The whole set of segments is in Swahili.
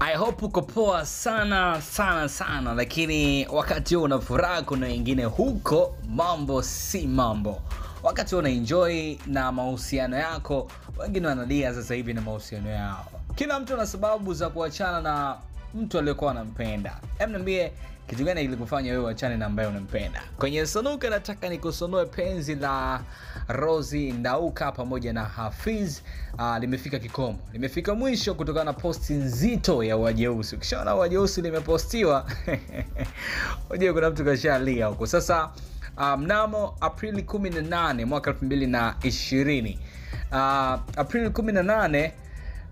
I hope uko poa sana sana sana, lakini wakati huo una furaha, kuna wengine huko mambo si mambo. Wakati una enjoy na mahusiano yako, wengine wanalia sasa hivi na mahusiano yao. Kila mtu ana sababu za kuachana na mtu aliyokuwa anampenda. Hebu niambie kitu gani kilikufanya wewe uachane na ambaye unampenda? Kwenye Sonuka nataka nikusonoe penzi la Rozi Ndauka pamoja na Hafiz uh, limefika kikomo, limefika mwisho kutokana na posti nzito ya Wajeusi. Ukishaona Wajeusi limepostiwa unajua kuna mtu kashalia huko. Sasa uh, mnamo Aprili 18 mwaka 2020 uh, Aprili 18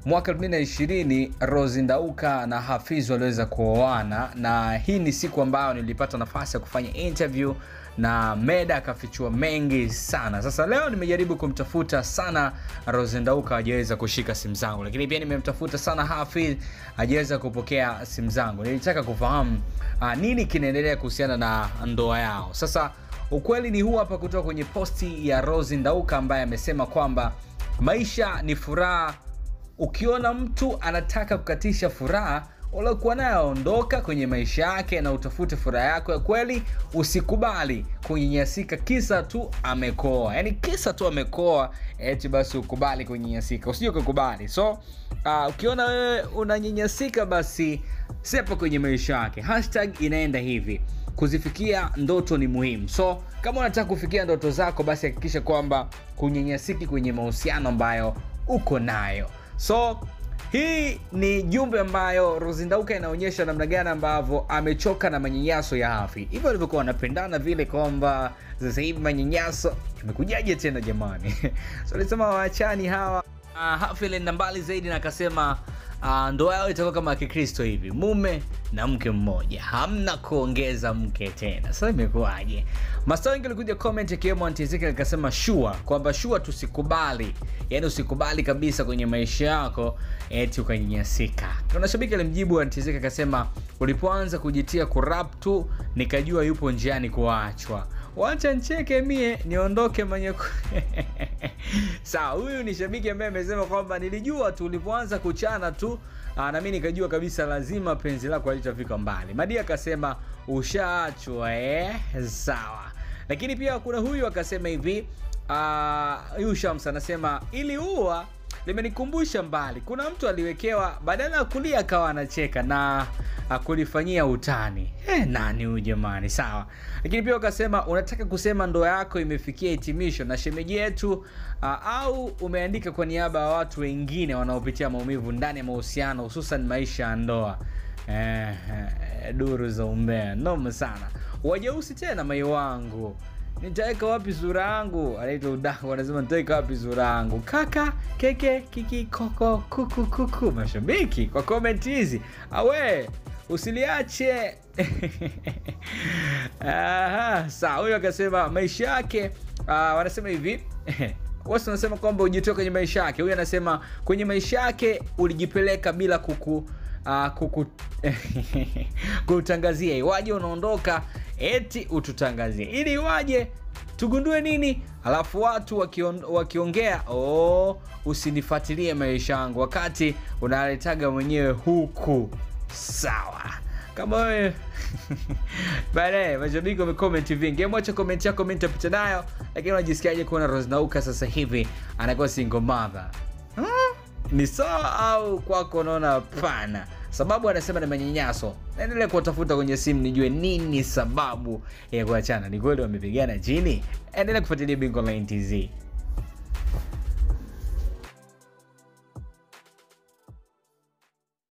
mwaka 2020 Rose Ndauka na Hafiz waliweza kuoana, na hii ni siku ambayo nilipata nafasi ya kufanya interview na Meda akafichua mengi sana. Sasa leo nimejaribu kumtafuta sana Rose Ndauka, hajaweza kushika simu zangu, lakini pia nimemtafuta sana Hafiz, hajaweza kupokea simu zangu. Nilitaka kufahamu uh, nini kinaendelea kuhusiana na ndoa yao. Sasa ukweli ni huu hapa kutoka kwenye posti ya Rose Ndauka ambaye amesema kwamba maisha ni furaha ukiona mtu anataka kukatisha furaha uliokuwa nayo, ondoka kwenye maisha yake na utafute furaha yako ya kweli. Usikubali kunyanyasika kisa tu amekoa, yaani kisa tu amekoa eti basi ukubali kunyanyasika, usije ukakubali. So uh, ukiona wewe unanyanyasika, basi sepa kwenye maisha yake. Hashtag inaenda hivi kuzifikia ndoto ni muhimu. So kama unataka kufikia ndoto zako, basi hakikisha kwamba kunyanyasiki kwenye mahusiano ambayo uko nayo. So hii ni jumbe ambayo rozindauka inaonyesha namna gani ambavyo amechoka na manyanyaso ya Hafi, hivyo alivyokuwa wanapendana vile, kwamba sasa hivi manyanyaso imekujaje tena jamani? so alisema waachani hawa. Uh, Hafi alienda mbali zaidi na akasema ndoa yao itakuwa kama Kikristo hivi, mume na mke mmoja, hamna kuongeza mke tena. Sasa imekuwaje? Masta wengi walikuja comment, akiwemo Antizika akasema shua kwamba shua, tusikubali, yani usikubali kabisa kwenye maisha yako eti ukanyanyasika. Kuna shabiki alimjibu Antizika akasema, ulipoanza kujitia kurap tu nikajua yupo njiani kuachwa, wacha ncheke mie niondoke mwenye sawa. Huyu ni shabiki ambaye amesema kwamba nilijua tu ulipoanza kuchana tu na mimi nikajua kabisa lazima penzi lako halitafika mbali. Madi akasema ushaachwa eh? Sawa. Lakini pia kuna huyu akasema hivi huyu Shams anasema ili ua limenikumbusha mbali, kuna mtu aliwekewa, badala ya kulia akawa anacheka na kulifanyia utani. Eh, nani huyu jamani? Sawa. Lakini pia ukasema unataka kusema ndoa yako imefikia hitimisho na shemeji yetu au umeandika kwa niaba ya watu wengine wanaopitia maumivu ndani ya mahusiano hususan maisha ya ndoa. Eh, duru za umbea noma sana. Wajeusi tena mai wangu nitaweka wapi sura yangu? Anaitwa Udaku anasema nitaweka wapi sura yangu? Kaka keke kiki koko kuku kuku. Mashabiki kwa comment hizi awe usiliache. Saa Huyo akasema maisha yake uh, wanasema hivi wasi wanasema kwamba ujitoe kwenye maisha yake. Huyu anasema kwenye maisha yake ulijipeleka bila kuku uh, kuku kutangazia iwaje unaondoka eti ututangazie. Ili waje tugundue nini? Alafu watu wakion, wakiongea oh, usinifuatilie maisha yangu. Wakati unaletaga mwenyewe huku. Sawa. Kama wewe baadaye mashabiki wamecomment vingi. Mwacha comment yako mi nitapita nayo. Lakini unajisikiaje kuona Rose Ndauka sasa hivi anakuwa singomadha hmm? ni sawa au kwako unaona pana sababu anasema ni manyanyaso. Naendelea kuwatafuta kwenye simu nijue nini sababu ya kuachana. Ni kweli wamepigana chini? Endelea kufuatilia bingo Online tz